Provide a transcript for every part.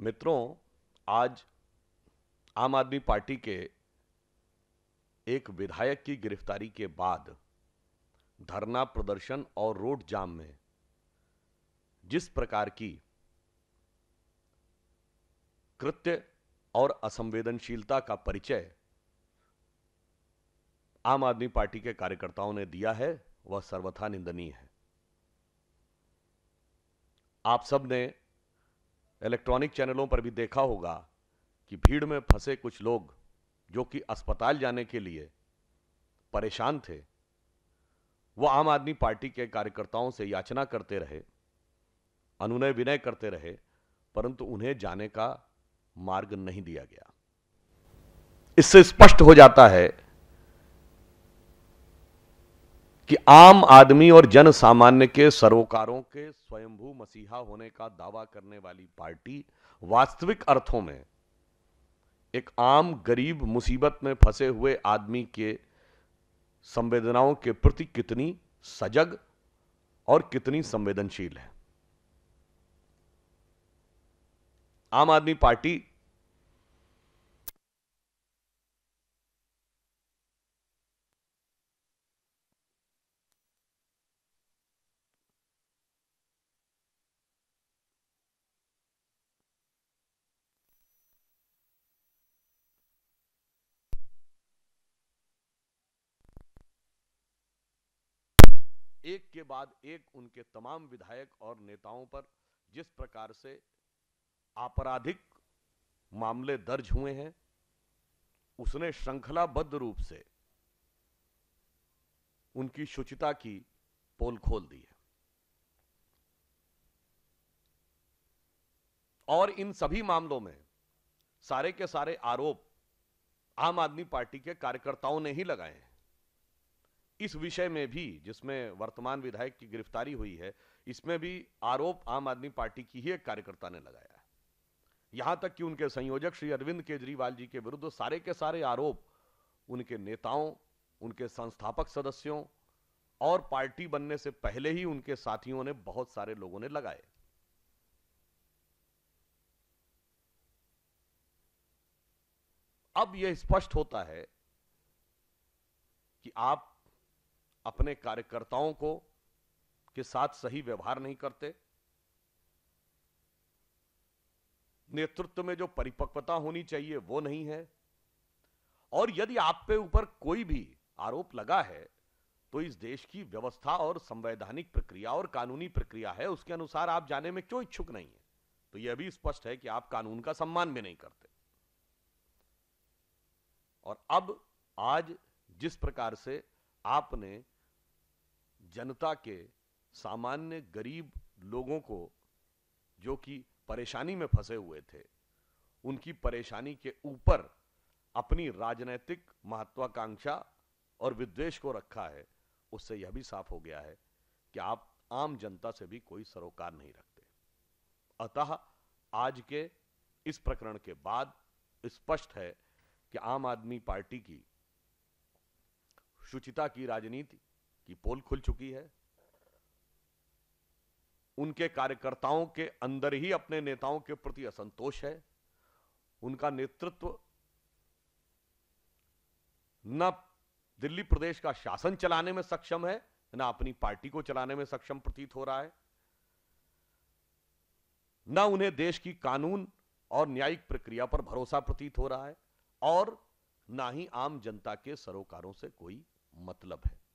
मित्रों, आज आम आदमी पार्टी के एक विधायक की गिरफ्तारी के बाद धरना प्रदर्शन और रोड जाम में जिस प्रकार की कृत्य और असंवेदनशीलता का परिचय आम आदमी पार्टी के कार्यकर्ताओं ने दिया है, वह सर्वथा निंदनीय है। आप सबने इलेक्ट्रॉनिक चैनलों पर भी देखा होगा कि भीड़ में फंसे कुछ लोग जो कि अस्पताल जाने के लिए परेशान थे, वो आम आदमी पार्टी के कार्यकर्ताओं से याचना करते रहे, अनुनय विनय करते रहे, परंतु उन्हें जाने का मार्ग नहीं दिया गया। इससे स्पष्ट हो जाता है कि आम आदमी और जन सामान्य के सरोकारों के स्वयंभू मसीहा होने का दावा करने वाली पार्टी वास्तविक अर्थों में एक आम गरीब मुसीबत में फंसे हुए आदमी के संवेदनाओं के प्रति कितनी सजग और कितनी संवेदनशील है। आम आदमी पार्टी एक के बाद एक उनके तमाम विधायक और नेताओं पर जिस प्रकार से आपराधिक मामले दर्ज हुए हैं, उसने श्रृंखलाबद्ध रूप से उनकी शुचिता की पोल खोल दी है। और इन सभी मामलों में सारे के सारे आरोप आम आदमी पार्टी के कार्यकर्ताओं ने ही लगाए हैं। इस विषय में भी, जिसमें वर्तमान विधायक की गिरफ्तारी हुई है, इसमें भी आरोप आम आदमी पार्टी की ही एक कार्यकर्ता ने लगाया है। यहाँ तक कि उनके संयोजक श्री अरविंद केजरीवाल जी के विरुद्ध सारे के सारे आरोप, उनके नेताओं, उनके संस्थापक सदस्यों और पार्टी बनने से पहले ही उनके साथियों ने बहुत सारे लोगों ने लगाए। अब यह स्पष्ट होता है कि आप अपने कार्यकर्ताओं को के साथ सही व्यवहार नहीं करते। नेतृत्व में जो परिपक्वता होनी चाहिए, वो नहीं है। और यदि आप पे ऊपर कोई भी आरोप लगा है तो इस देश की व्यवस्था और संवैधानिक प्रक्रिया और कानूनी प्रक्रिया है, उसके अनुसार आप जाने में क्यों इच्छुक नहीं है? तो यह भी स्पष्ट है कि आप कानून का सम्मान भी नहीं करते। और अब आज जिस प्रकार से आपने जनता के सामान्य गरीब लोगों को जो कि परेशानी में फंसे हुए थे, उनकी परेशानी के ऊपर अपनी राजनीतिक महत्वाकांक्षा और विद्वेष को रखा है, उससे यह भी साफ़ हो गया है कि आप आम जनता से भी कोई सरोकार नहीं रखते। अतः आज के इस प्रकरण के बाद स्पष्ट है कि आम आदमी पार्टी की शुचिता की राजनीति की पोल खुल चुकी है। उनके कार्यकर्ताओं के अंदर ही अपने नेताओं के प्रति असंतोष है। उनका नेतृत्व न दिल्ली प्रदेश का शासन चलाने में सक्षम है, न अपनी पार्टी को चलाने में सक्षम प्रतीत हो रहा है, न उन्हें देश की कानून और न्यायिक प्रक्रिया पर भरोसा प्रतीत हो रहा है, और ना ही आम जनता के सरोकारों से कोई मतलब है।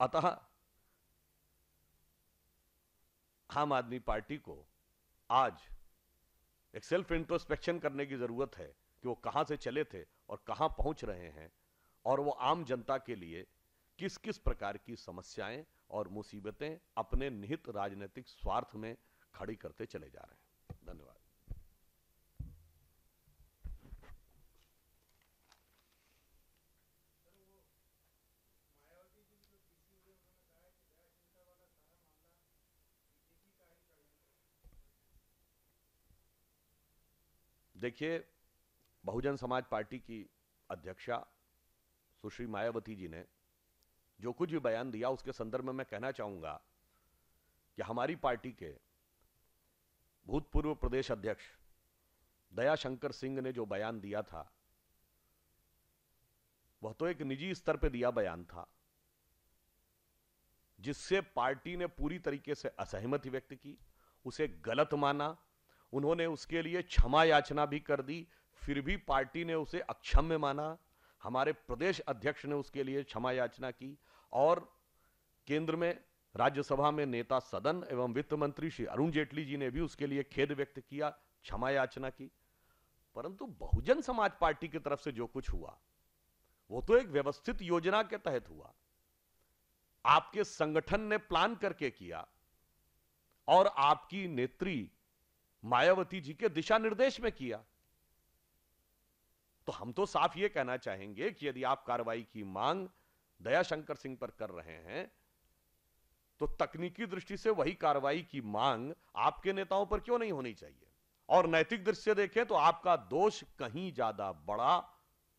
अतः आम आदमी पार्टी को आज एक सेल्फ इंट्रोस्पेक्शन करने की ज़रूरत है कि वो कहाँ से चले थे और कहाँ पहुँच रहे हैं और वो आम जनता के लिए किस किस प्रकार की समस्याएँ और मुसीबतें अपने निहित राजनीतिक स्वार्थ में खड़ी करते चले जा रहे हैं। देखिए, बहुजन समाज पार्टी की अध्यक्षा सुश्री मायावती जी ने जो कुछ भी बयान दिया, उसके संदर्भ में मैं कहना चाहूँगा कि हमारी पार्टी के भूतपूर्व प्रदेश अध्यक्ष दयाशंकर सिंह ने जो बयान दिया था, वह तो एक निजी स्तर पर दिया बयान था, जिससे पार्टी ने पूरी तरीके से असहमति व्यक्त की, उसे गलत माना उन्होंने उसके लिए क्षमा याचना भी कर दी, फिर भी पार्टी ने उसे अक्षम्य माना। हमारे प्रदेश अध्यक्ष ने उसके लिए क्षमा याचना की और केंद्र में, राज्यसभा में नेता सदन एवं वित्त मंत्री श्री अरुण जेटली जी ने भी उसके लिए खेद व्यक्त किया, क्षमा याचना की। परंतु बहुजन समाज पार्टी की तरफ़ से जो कुछ हुआ, वो तो एक व्यवस्थित योजना के तहत हुआ। आपके संगठन ने प्लान करके किया और आपकी नेत्री मायावती जी के दिशा निर्देश में किया। तो हम तो साफ़ ये कहना चाहेंगे कि यदि आप कार्रवाई की मांग दयाशंकर सिंह पर कर रहे हैं तो तकनीकी दृष्टि से वही कार्रवाई की मांग आपके नेताओं पर क्यों नहीं होनी चाहिए? और नैतिक दृष्टि से देखें तो आपका दोष कहीं ज़्यादा बड़ा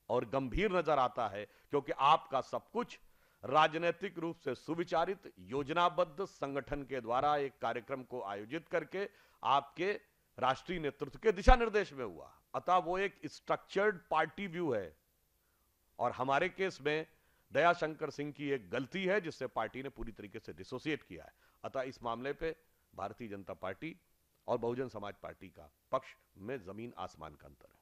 और गंभीर नज़र आता है, क्योंकि आपका सब कुछ राजनीतिक रूप से सुविचारित, योजनाबद्ध संगठन के द्वारा एक कार्यक्रम को आयोजित करके आपके राष्ट्रीय नेतृत्व के दिशा निर्देश में हुआ। अतः वो एक स्ट्रक्चर्ड पार्टी व्यू है। और हमारे केस में दयाशंकर सिंह की एक गलती है, जिससे पार्टी ने पूरी तरीके से डिसोसिएट किया है। अतः इस मामले पे भारतीय जनता पार्टी और बहुजन समाज पार्टी का पक्ष में ज़मीन आसमान का अंतर है।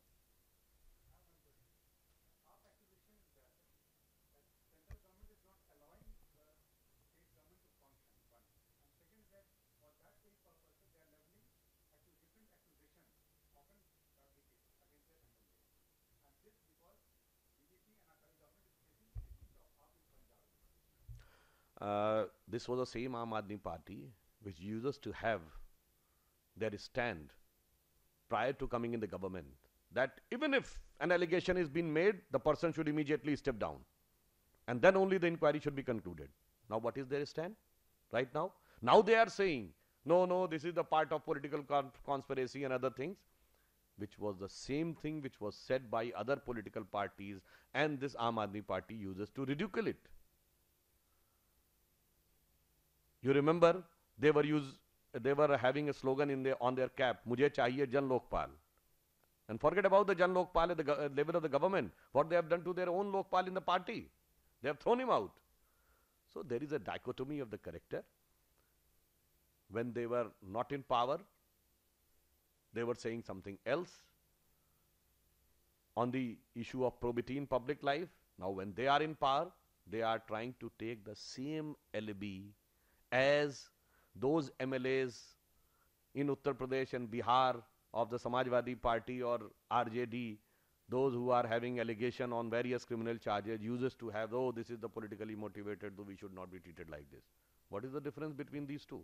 Uh, this was the same Aam Aadmi party which used to have their stand prior to coming in the government that even if an allegation is being made, the person should immediately step down. And then only the inquiry should be concluded. Now, what is their stand right now? Now they are saying, no, no, this is the part of political conspiracy and other things, which was the same thing which was said by other political parties, and this Aam Aadmi party uses to ridicule it. You remember they were use they were having a slogan in on their cap, "Mujhe chahiye Jan Lokpal." And forget about the Jan Lokpal at the uh, level of the government. What they have done to their own Lokpal in the party, they have thrown him out. So there is a dichotomy of the character. When they were not in power, they were saying something else on the issue of probity in public life. Now, when they are in power, they are trying to take the same alibi as those MLAs in Uttar Pradesh and Bihar of the Samajwadi Party or RJD, those who are having allegation on various criminal charges, uses to have, oh, this is the politically motivated, so we should not be treated like this. What is the difference between these two?